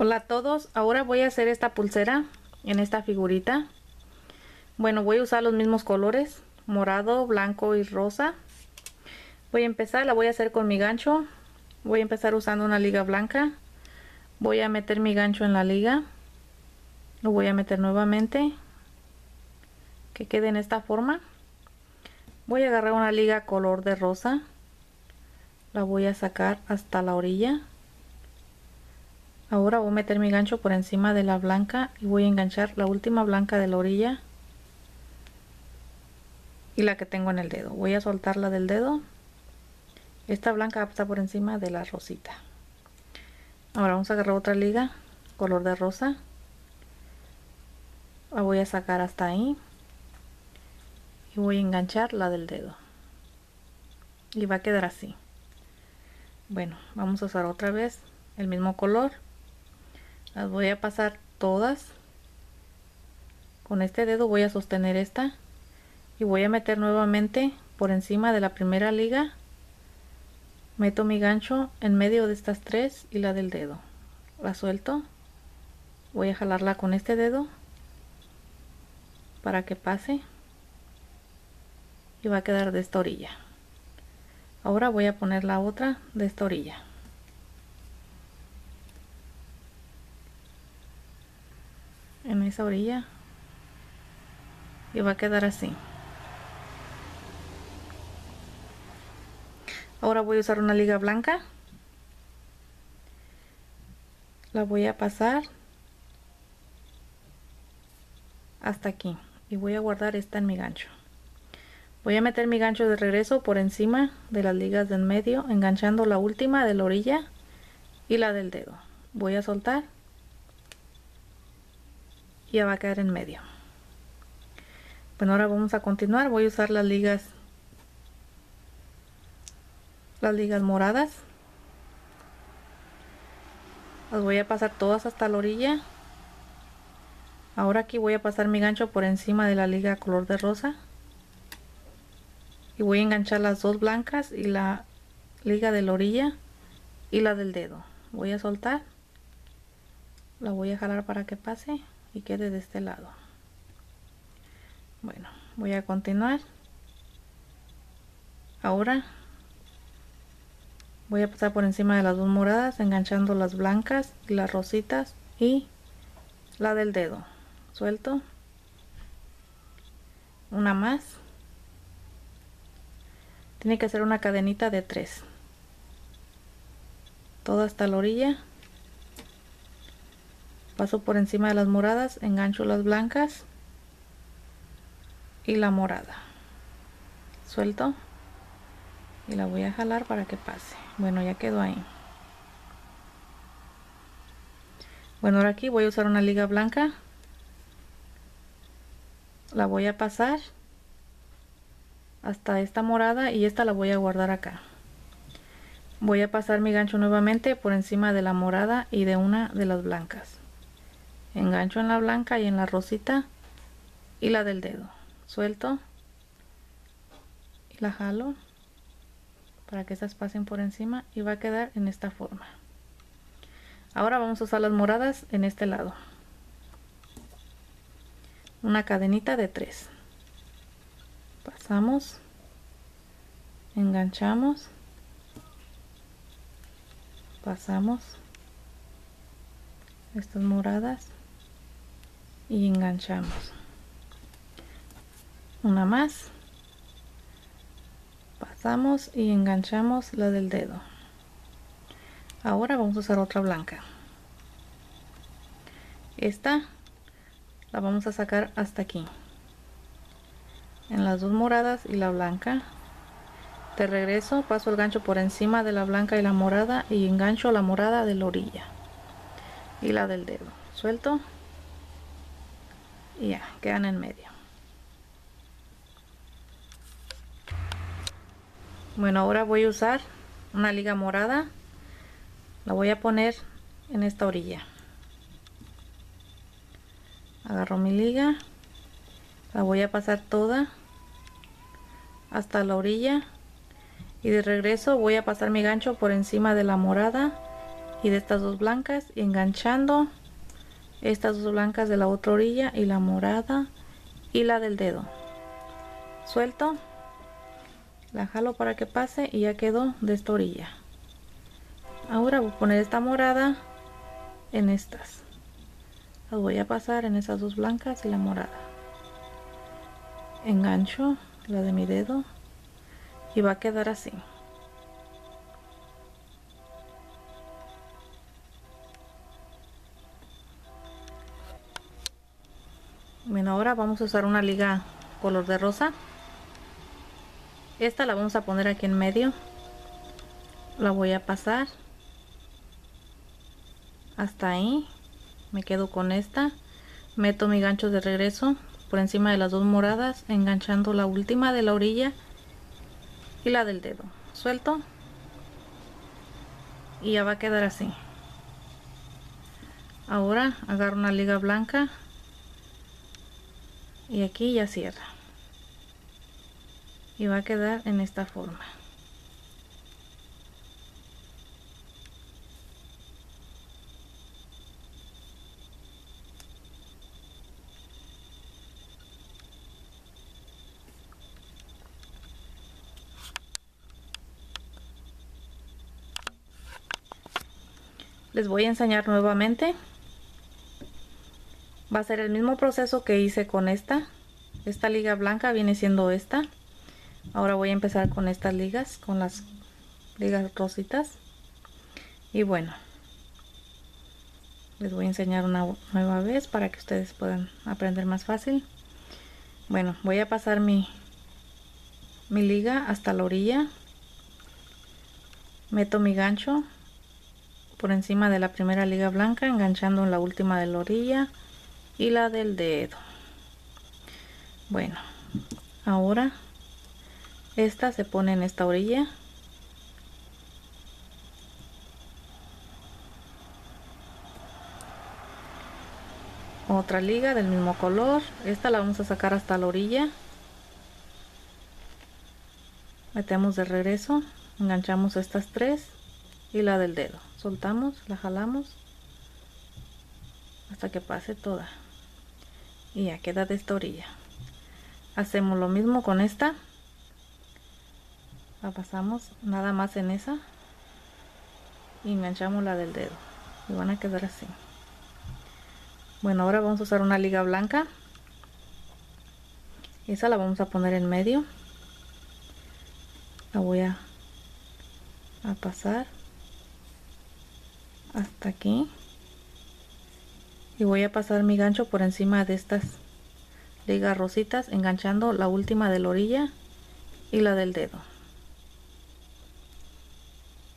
Hola a todos, ahora voy a hacer esta pulsera en esta figurita. Bueno, voy a usar los mismos colores, morado, blanco y rosa. Voy a empezar, la voy a hacer con mi gancho. Voy a empezar usando una liga blanca. Voy a meter mi gancho en la liga. Lo voy a meter nuevamente. Que quede en esta forma. Voy a agarrar una liga color de rosa. La voy a sacar hasta la orilla ahora voy a meter mi gancho por encima de la blanca y voy a enganchar la última blanca de la orilla y la que tengo en el dedo. Voy a soltarla del dedo. Esta blanca está por encima de la rosita. Ahora vamos a agarrar otra liga color de rosa. La voy a sacar hasta ahí y voy a enganchar la del dedo. Y va a quedar así. Bueno vamos a usar otra vez el mismo color las voy a pasar todas. Con este dedo voy a sostener esta y voy a meter nuevamente por encima de la primera liga. Meto mi gancho en medio de estas tres y la del dedo. La suelto. Voy a jalarla con este dedo para que pase. Y va a quedar de esta orilla. Ahora voy a poner la otra de esta orilla en esa orilla. Y va a quedar así. Ahora voy a usar una liga blanca. La voy a pasar hasta aquí. Y voy a guardar esta en mi gancho. Voy a meter mi gancho de regreso por encima de las ligas del medio enganchando la última de la orilla y la del dedo. Voy a soltar ya va a quedar en medio. Bueno ahora vamos a continuar. Voy a usar las ligas las ligas moradas. Las voy a pasar todas hasta la orilla. Ahora aquí voy a pasar mi gancho por encima de la liga color de rosa. Y voy a enganchar las dos blancas y la liga de la orilla y la del dedo. Voy a soltar. La voy a jalar para que pase y quede de este lado. Bueno voy a continuar. Ahora voy a pasar por encima de las dos moradas enganchando las blancas y las rositas y la del dedo. Suelto. Una más. Tiene que hacer una cadenita de tres. Toda hasta la orilla paso por encima de las moradas engancho las blancas y la morada. Suelto y la voy a jalar para que pase. Bueno ya quedó ahí. Bueno ahora aquí voy a usar una liga blanca. La voy a pasar hasta esta morada y esta la voy a guardar acá. Voy a pasar mi gancho nuevamente por encima de la morada y de una de las blancas engancho en la blanca y en la rosita y la del dedo. Suelto y la jalo para que estas pasen por encima y va a quedar en esta forma. Ahora vamos a usar las moradas en este lado. Una cadenita de tres. Pasamos enganchamos pasamos estas moradas y enganchamos. Una más. Pasamos y enganchamos la del dedo. Ahora vamos a usar otra blanca. Esta la vamos a sacar hasta aquí. En las dos moradas y la blanca. De regreso paso el gancho por encima de la blanca y la morada y engancho la morada de la orilla. Y la del dedo. Suelto y ya quedan en medio. Bueno ahora voy a usar una liga morada. La voy a poner en esta orilla. Agarro mi liga. La voy a pasar toda hasta la orilla. Y de regreso voy a pasar mi gancho por encima de la morada y de estas dos blancas enganchando estas dos blancas de la otra orilla y la morada y la del dedo. Suelto la jalo para que pase y ya quedó de esta orilla. Ahora voy a poner esta morada en estas. Las voy a pasar en esas dos blancas y la morada. Engancho la de mi dedo y va a quedar así bueno ahora vamos a usar una liga color de rosa. Esta la vamos a poner aquí en medio. La voy a pasar hasta ahí. Me quedo con esta. Meto mi gancho de regreso por encima de las dos moradas enganchando la última de la orilla y la del dedo. Suelto. Y ya va a quedar así. Ahora agarro una liga blanca y aquí ya cierra. Y va a quedar en esta forma. Les voy a enseñar nuevamente va a ser el mismo proceso que hice con esta. Esta liga blanca viene siendo esta. Ahora voy a empezar con estas ligas con las ligas rositas. Y bueno les voy a enseñar una nueva vez para que ustedes puedan aprender más fácil. Bueno voy a pasar mi mi liga hasta la orilla. Meto mi gancho por encima de la primera liga blanca enganchando en la última de la orilla y la del dedo. Bueno ahora esta se pone en esta orilla. Otra liga del mismo color. Esta la vamos a sacar hasta la orilla. Metemos de regreso enganchamos estas tres y la del dedo. Soltamos la jalamos hasta que pase toda y ya queda de esta orilla. Hacemos lo mismo con esta. La pasamos nada más en esa y enganchamos la del dedo. Y van a quedar así. Bueno ahora vamos a usar una liga blanca. Esa la vamos a poner en medio. La voy a, a pasar hasta aquí y voy a pasar mi gancho por encima de estas ligas rositas enganchando la última de la orilla y la del dedo.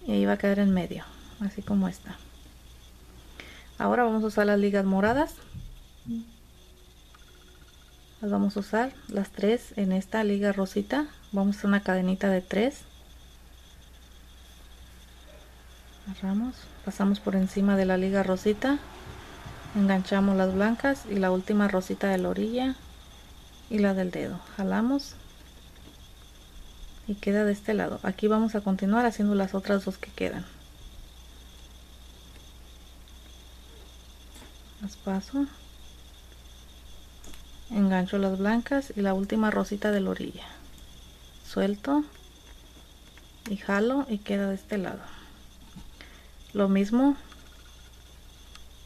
Y ahí va a quedar en medio así como esta ahora vamos a usar las ligas moradas. Las vamos a usar las tres en esta liga rosita. Vamos a hacer una cadenita de tres. Agarramos pasamos por encima de la liga rosita enganchamos las blancas y la última rosita de la orilla y la del dedo. Jalamos y queda de este lado. Aquí vamos a continuar haciendo las otras dos que quedan. Paso. Engancho las blancas y la última rosita de la orilla. Suelto y jalo y queda de este lado. Lo mismo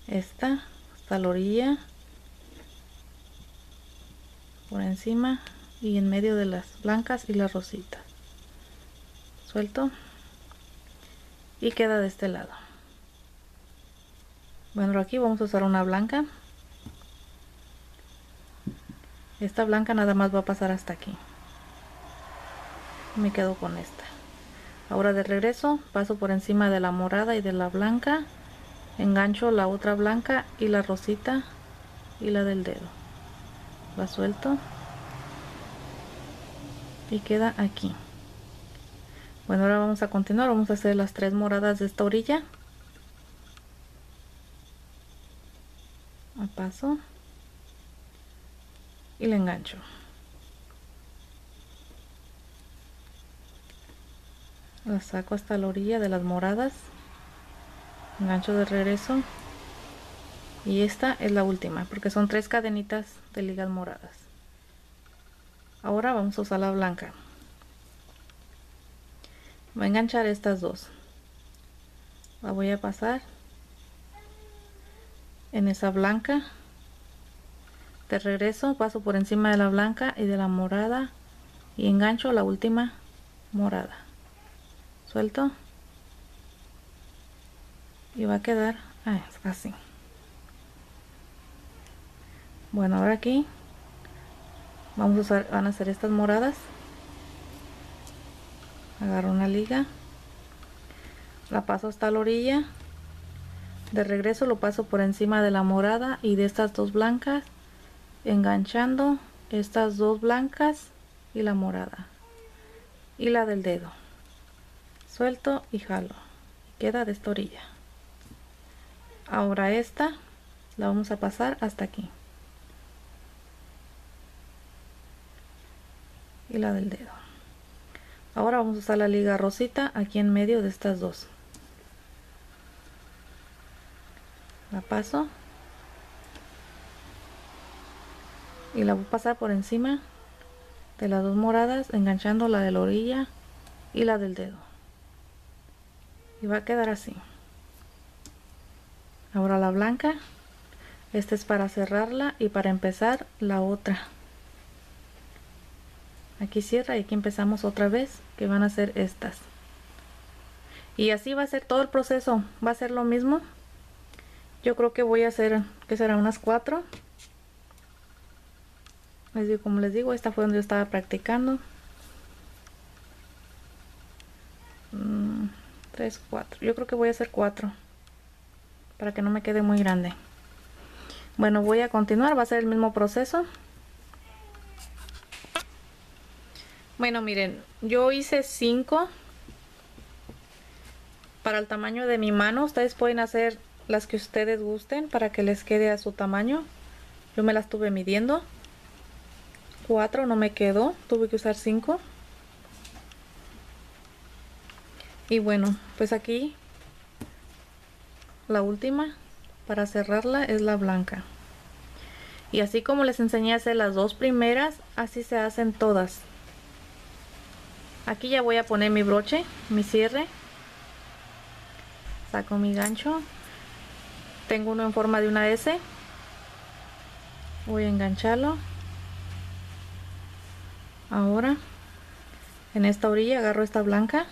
esta hasta la orilla por encima y en medio de las blancas y las rositas. Suelto y queda de este lado. Bueno aquí vamos a usar una blanca. Esta blanca nada más va a pasar hasta aquí. Me quedo con esta. Ahora de regreso paso por encima de la morada y de la blanca engancho la otra blanca y la rosita y la del dedo. La suelto y queda aquí. Bueno ahora vamos a continuar. Vamos a hacer las tres moradas de esta orilla. A paso y le engancho. La saco hasta la orilla de las moradas engancho de regreso. Y esta es la última porque son tres cadenitas de ligas moradas. Ahora vamos a usar la blanca. Voy a enganchar estas dos. La voy a pasar en esa blanca. De regreso paso por encima de la blanca y de la morada y engancho la última morada. Suelto y va a quedar ah, así. Bueno ahora aquí vamos a usar van a hacer estas moradas. Agarro una liga la paso hasta la orilla. De regreso lo paso por encima de la morada y de estas dos blancas enganchando estas dos blancas y la morada. Y la del dedo. Suelto y jalo. Queda de esta orilla ahora esta la vamos a pasar hasta aquí. Y la del dedo. Ahora vamos a usar la liga rosita aquí en medio de estas dos. La paso. Y la voy a pasar por encima de las dos moradas enganchando la de la orilla y la del dedo. Y va a quedar así ahora la blanca. Esta es para cerrarla y para empezar la otra. Aquí cierra y aquí empezamos otra vez que van a ser estas. Y así va a ser todo el proceso. Va a ser lo mismo. Yo creo que voy a hacer que será unas cuatro. Les digo, como les digo esta fue donde yo estaba practicando. 3 mm, 4 yo creo que voy a hacer cuatro para que no me quede muy grande. Bueno voy a continuar va a ser el mismo proceso. Bueno miren yo hice 5 para el tamaño de mi mano. Ustedes pueden hacer las que ustedes gusten para que les quede a su tamaño. Yo me las estuve midiendo. 4 no me quedó. Tuve que usar 5 y bueno pues aquí la última para cerrarla es la blanca. Y así como les enseñé a hacer las dos primeras así se hacen todas. Aquí ya voy a poner mi broche mi cierre. Saco mi gancho. Tengo uno en forma de una S. Voy a engancharlo. Ahora en esta orilla agarro esta blanca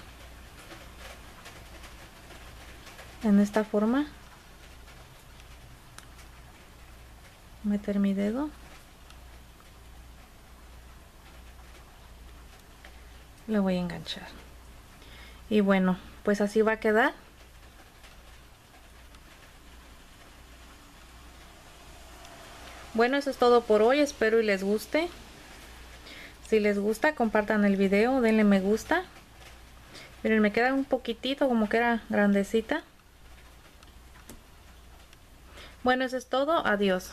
en esta forma. Meter mi dedo. Le voy a enganchar. Y bueno pues así va a quedar. Bueno eso es todo por hoy. Espero y les guste. Si les gusta compartan el video denle me gusta. Miren me queda un poquitito como que era grandecita bueno eso es todo. Adiós